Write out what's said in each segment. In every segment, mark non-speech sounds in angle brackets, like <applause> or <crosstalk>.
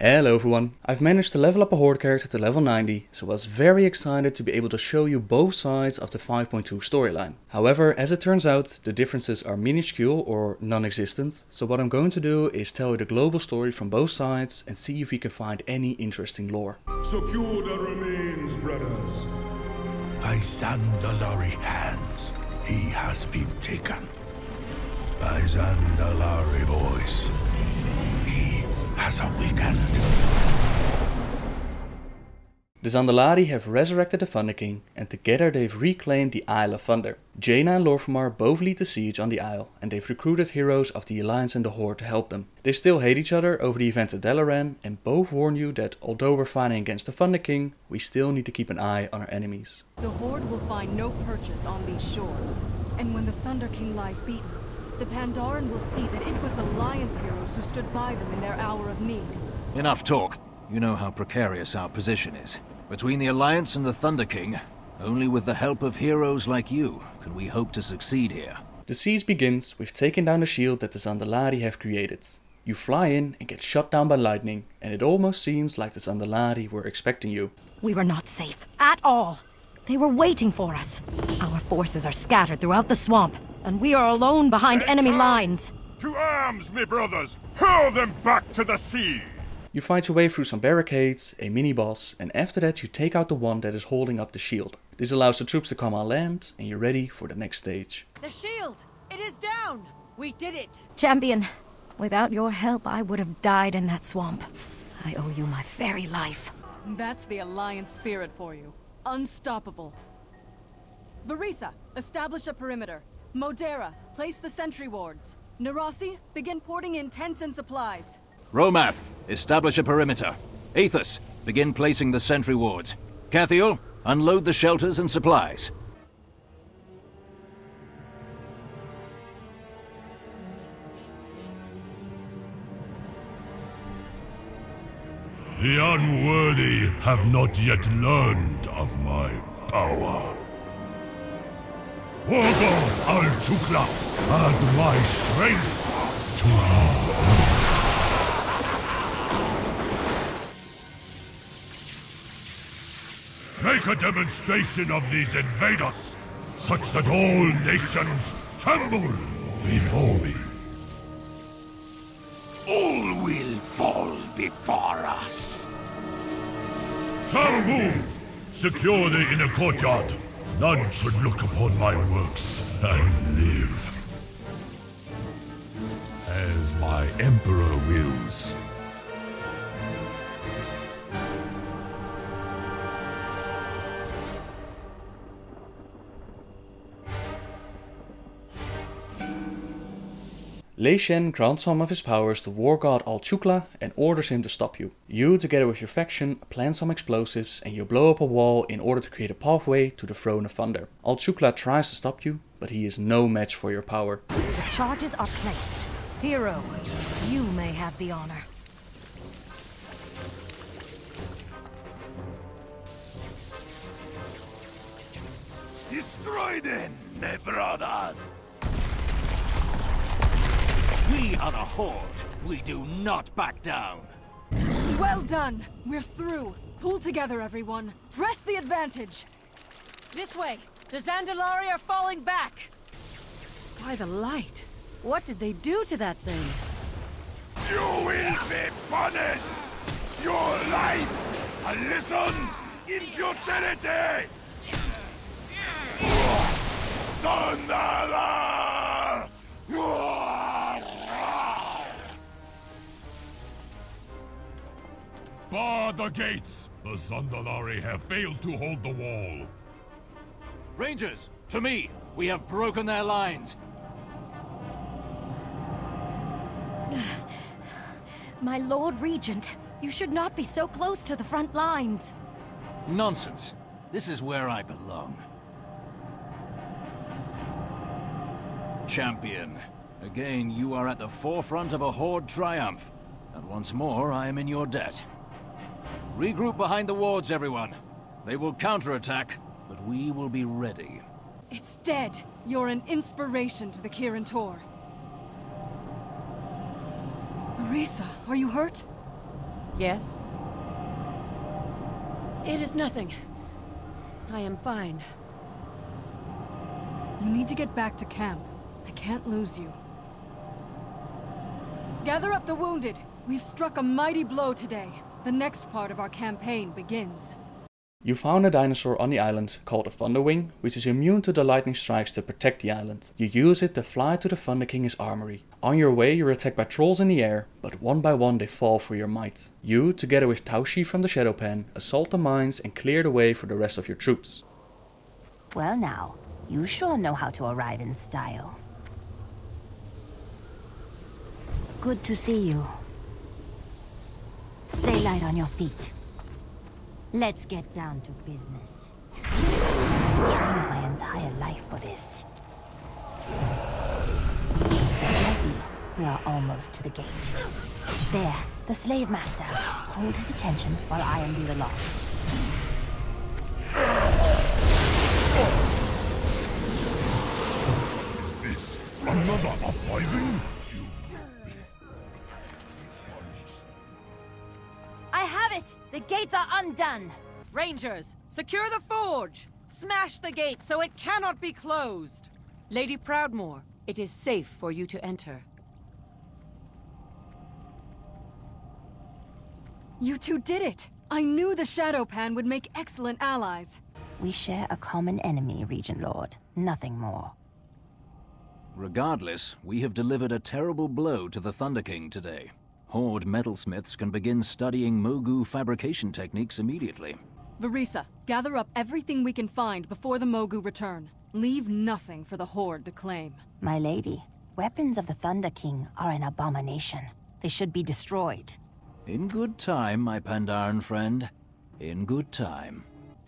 Hello everyone, I've managed to level up a Horde character to level 90, so I was very excited to be able to show you both sides of the 5.2 storyline. However, as it turns out, the differences are minuscule or non-existent, so what I'm going to do is tell you the global story from both sides and see if we can find any interesting lore. Secure the remains, brothers. By Zandalari hands, he has been taken. By Zandalari voice, he has awakened. The Zandalari have resurrected the Thunder King, and together they've reclaimed the Isle of Thunder. Jaina and Lor'themar both lead the siege on the Isle, and they've recruited heroes of the Alliance and the Horde to help them. They still hate each other over the events at Dalaran, and both warn you that although we're fighting against the Thunder King, we still need to keep an eye on our enemies. The Horde will find no purchase on these shores, and when the Thunder King lies beaten, the Pandaren will see that it was Alliance heroes who stood by them in their hour of need. Enough talk. You know how precarious our position is. Between the Alliance and the Thunder King, only with the help of heroes like you can we hope to succeed here. The siege begins with taking down the shield that the Zandalari have created. You fly in and get shot down by lightning, and it almost seems like the Zandalari were expecting you. We were not safe at all. They were waiting for us. Our forces are scattered throughout the swamp, and we are alone behind enemy lines. To arms, me brothers! Hurl them back to the sea! You fight your way through some barricades, a mini-boss, and after that you take out the one that is holding up the shield. This allows the troops to come on land, and you're ready for the next stage. The shield! It is down! We did it! Champion, without your help, I would have died in that swamp. I owe you my very life. That's the Alliance spirit for you. Unstoppable. Vereesa, establish a perimeter. Modera, place the sentry wards. Narasi, begin porting in tents and supplies. Rommath, establish a perimeter. Aethas, begin placing the sentry wards. Cathiel, unload the shelters and supplies. The unworthy have not yet learned of my power. Wargod Al-Chukla, add my strength to yours. Make a demonstration of these invaders, such that all nations tremble before me. All will fall before us. Shan Bu! Secure the inner courtyard. None should look upon my works and live. As my Emperor wills. Lei Shen grants some of his powers to War God Al-Chukla and orders him to stop you. You, together with your faction, plant some explosives and you blow up a wall in order to create a pathway to the Throne of Thunder. Al-Chukla tries to stop you, but he is no match for your power. The charges are placed. Hero, you may have the honor. Destroy them, my brothers! We are the Horde. We do not back down. Well done! We're through. Pull together, everyone. Press the advantage! This way! The Zandalari are falling back! By the light! What did they do to that thing? You will be punished! Your life! And listen! In futility! Bar the gates! The Zandalari have failed to hold the wall. Rangers, to me! We have broken their lines. <sighs> My Lord Regent, you should not be so close to the front lines. Nonsense. This is where I belong. Champion, again you are at the forefront of a Horde triumph. And once more, I am in your debt. Regroup behind the wards, everyone. They will counterattack, but we will be ready. It's dead! You're an inspiration to the Kirin Tor. Vereesa, are you hurt? Yes? It is nothing. I am fine. You need to get back to camp. I can't lose you. Gather up the wounded. We've struck a mighty blow today. The next part of our campaign begins. You found a dinosaur on the island called a Thunderwing, which is immune to the lightning strikes to protect the island. You use it to fly to the Thunder King's armory. On your way you're attacked by trolls in the air, but one by one they fall for your might. You, together with Taoshi from the Shado-Pan, assault the mines and clear the way for the rest of your troops. Well now, you sure know how to arrive in style. Good to see you. Stay light on your feet. Let's get down to business. I've trained my entire life for this. We are almost to the gate. There, the slave master. Hold his attention while I undo the lock. Is this another uprising? It! The gates are undone! Rangers, secure the forge! Smash the gate so it cannot be closed! Lady Proudmoore, it is safe for you to enter. You two did it! I knew the Shado-Pan would make excellent allies. We share a common enemy, Regent Lord. Nothing more. Regardless, we have delivered a terrible blow to the Thunder King today. Horde metalsmiths can begin studying Mogu fabrication techniques immediately. Vereesa, gather up everything we can find before the Mogu return. Leave nothing for the Horde to claim. My lady, weapons of the Thunder King are an abomination. They should be destroyed. In good time, my Pandaren friend. In good time.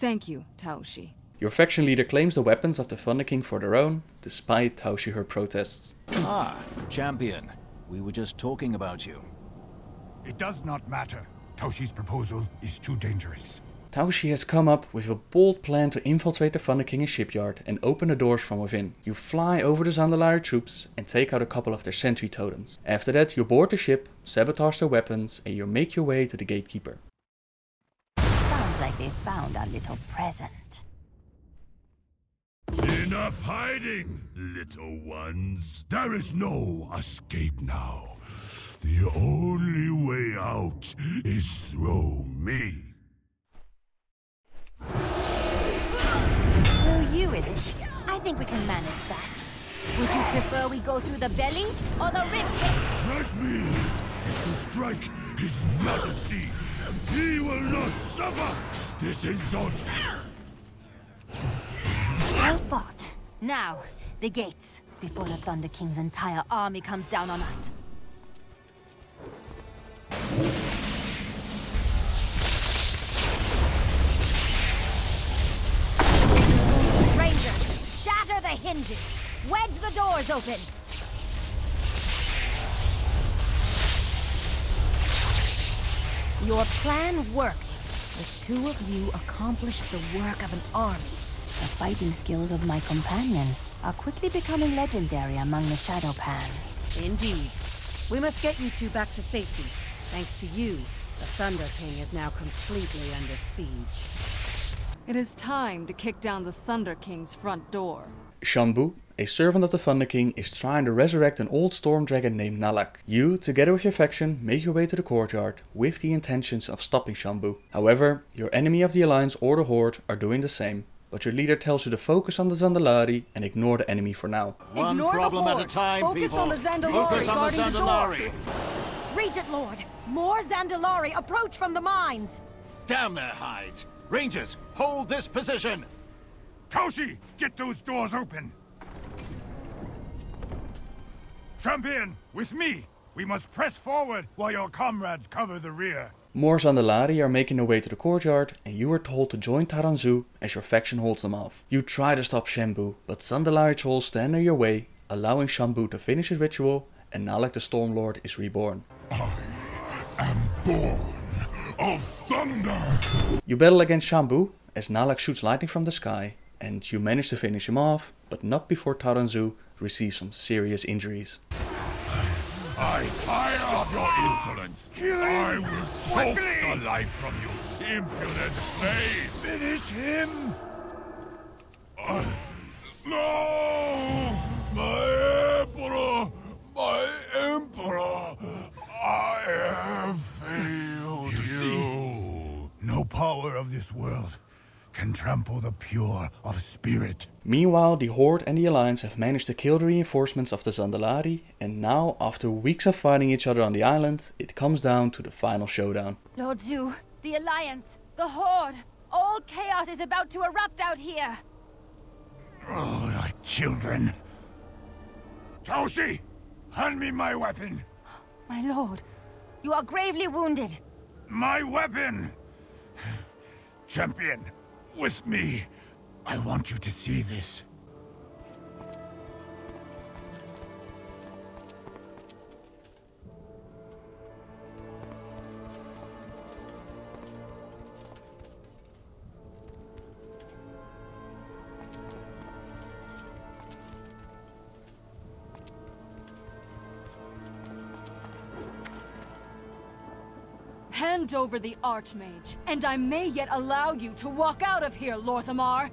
Thank you, Taoshi. Your faction leader claims the weapons of the Thunder King for their own, despite Taoshi her protests. Ah, champion. We were just talking about you. It does not matter. Taoshi's proposal is too dangerous. Taoshi has come up with a bold plan to infiltrate the Thunder King's shipyard and open the doors from within. You fly over the Zandalari troops and take out a couple of their sentry totems. After that, you board the ship, sabotage their weapons, and you make your way to the gatekeeper. Sounds like they found our little present. Enough hiding, little ones. There is no escape now. The only way out is through me. Through you, is it? I think we can manage that. Would you prefer we go through the belly or the ribcage? Strike me to strike His Majesty. He will not suffer this insult. Well fought. Now, the gates, before the Thunder King's entire army comes down on us. Rangers, shatter the hinges! Wedge the doors open! Your plan worked. The two of you accomplished the work of an army. The fighting skills of my companion are quickly becoming legendary among the Shado-Pan. Indeed. We must get you two back to safety. Thanks to you, the Thunder King is now completely under siege. It is time to kick down the Thunder King's front door. Shan Bu, a servant of the Thunder King, is trying to resurrect an old storm dragon named Nalak. You, together with your faction, make your way to the courtyard with the intentions of stopping Shan Bu. However, your enemy of the Alliance or the Horde are doing the same, but your leader tells you to focus on the Zandalari and ignore the enemy for now. One Ignore the problem at a time, Focus people. on the Zandalari Focus on the guarding the door. Zandalari. Regent Lord, more Zandalari approach from the mines! Damn their hides! Rangers, hold this position! Taoshi, get those doors open! Champion, with me! We must press forward while your comrades cover the rear. More Zandalari are making their way to the courtyard, and you are told to join Taran Zhu as your faction holds them off. You try to stop Shan Bu, but Zandalari trolls stand in your way, allowing Shan Bu to finish his ritual, and Nalak the Stormlord is reborn. am born of thunder. You battle against Shan Bu, as Nalak shoots lightning from the sky, and you manage to finish him off, but not before Taran Zhu receives some serious injuries. I tire of your insolence. I will choke the life from you, impudent slave. Finish him! Can trample the pure of spirit. Meanwhile, the Horde and the Alliance have managed to kill the reinforcements of the Zandalari, and now, after weeks of fighting each other on the island, it comes down to the final showdown. Lord Zhu, the Alliance, the Horde, all chaos is about to erupt out here! Oh, like children. Taoshi, hand me my weapon. <gasps> My lord, you are gravely wounded. My weapon! Champion, with me. I want you to see this. Hand over the Archmage, and I may yet allow you to walk out of here, Lor'themar.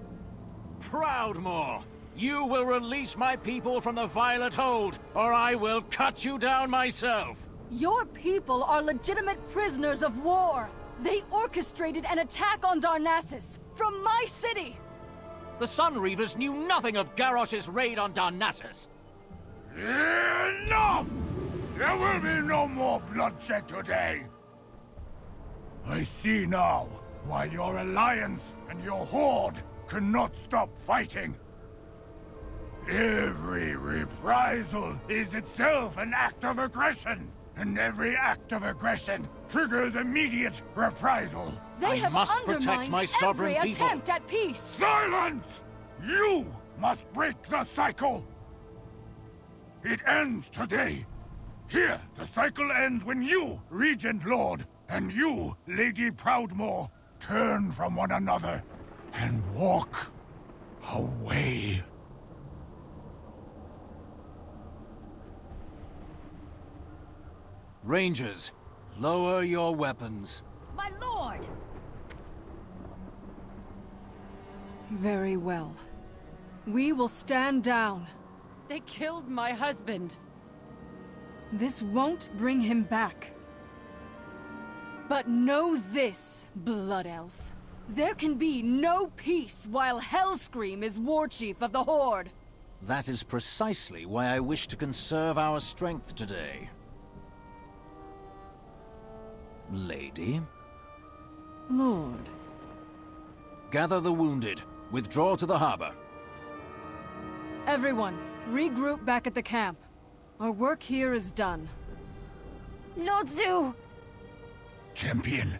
Proudmoore, you will release my people from the Violet Hold, or I will cut you down myself! Your people are legitimate prisoners of war. They orchestrated an attack on Darnassus, from my city! The Sunreavers knew nothing of Garrosh's raid on Darnassus. Enough! There will be no more bloodshed today! I see now why your alliance and your horde cannot stop fighting. Every reprisal is itself an act of aggression, and every act of aggression triggers immediate reprisal. They I have must undermined protect my sovereign every people. attempt at peace. Silence! You must break the cycle! It ends today. Here, the cycle ends when you, Regent Lord, and you, Lady Proudmoore, turn from one another and walk away. Rangers, lower your weapons. My lord! Very well. We will stand down. They killed my husband. This won't bring him back. But know this, Blood Elf. There can be no peace while Hellscream is War Chief of the Horde. That is precisely why I wish to conserve our strength today. Lady, Lord. gather the wounded. Withdraw to the harbor. Everyone, regroup back at the camp. Our work here is done. Lord Zhu! Champion,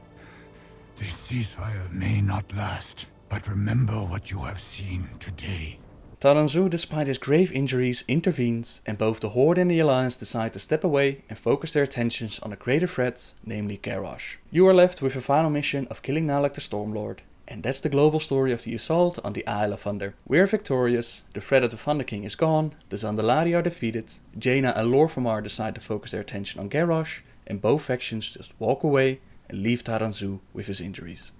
this ceasefire may not last, but remember what you have seen today. Taran Zhu, despite his grave injuries, intervenes, and both the Horde and the Alliance decide to step away and focus their attentions on a greater threat, namely Garrosh. You are left with a final mission of killing Nalak the Stormlord, and that's the global story of the assault on the Isle of Thunder. We are victorious, the threat of the Thunder King is gone, the Zandalari are defeated, Jaina and Lor'themar decide to focus their attention on Garrosh, and both factions just walk away and leave Taran Zhu with his injuries.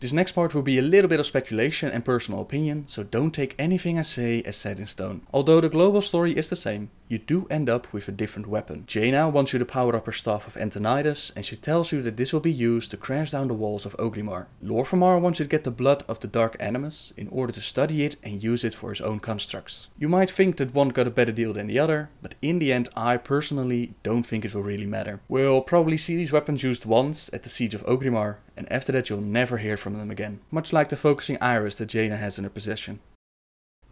This next part will be a little bit of speculation and personal opinion, so don't take anything I say as set in stone. Although the global story is the same, you do end up with a different weapon. Jaina wants you to power up her staff of Antonidas, and she tells you that this will be used to crash down the walls of Orgrimmar. Lor'themar wants you to get the blood of the Dark Animus in order to study it and use it for his own constructs. You might think that one got a better deal than the other, but in the end I personally don't think it will really matter. We'll probably see these weapons used once at the siege of Orgrimmar, and after that you'll never hear from them again, much like the focusing iris that Jaina has in her possession.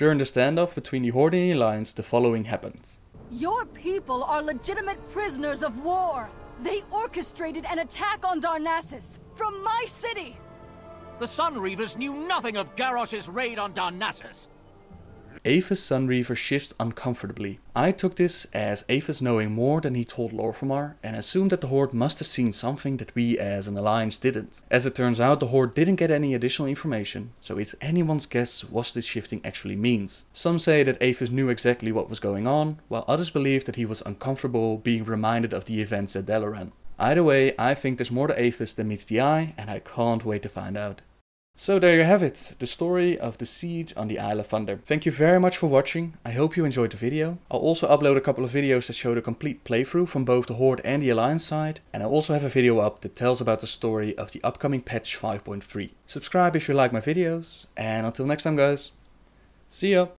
During the standoff between the Horde and the Alliance, the following happens. Your people are legitimate prisoners of war. They orchestrated an attack on Darnassus, from my city. The Sunreavers knew nothing of Garrosh's raid on Darnassus. Aethas Sunreaver shifts uncomfortably. I took this as Aethas knowing more than he told Lor'themar and assumed that the Horde must have seen something that we as an alliance didn't. As it turns out the Horde didn't get any additional information, so it's anyone's guess what this shifting actually means. Some say that Aethas knew exactly what was going on, while others believe that he was uncomfortable being reminded of the events at Dalaran. Either way, I think there's more to Aethas than meets the eye, and I can't wait to find out. So there you have it, the story of the siege on the Isle of Thunder. Thank you very much for watching, I hope you enjoyed the video. I'll also upload a couple of videos that show the complete playthrough from both the Horde and the Alliance side. And I also have a video up that tells about the story of the upcoming patch 5.3. Subscribe if you like my videos, and until next time guys, see ya!